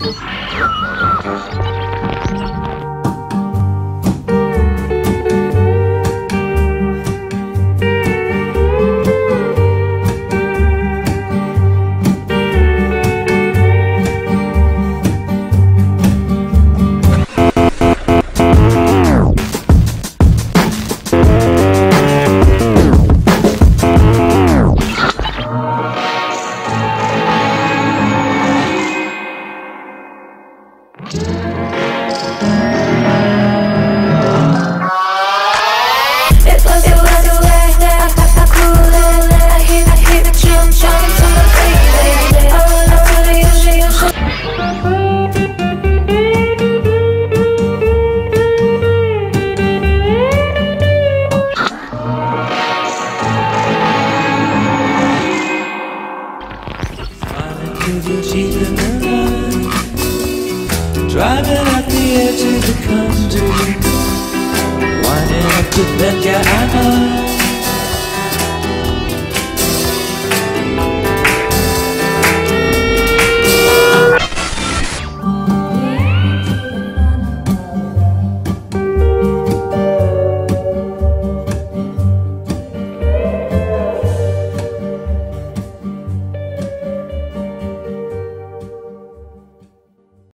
Thank you. The night Driving at the edge of the country. Winding up to bed, yeah I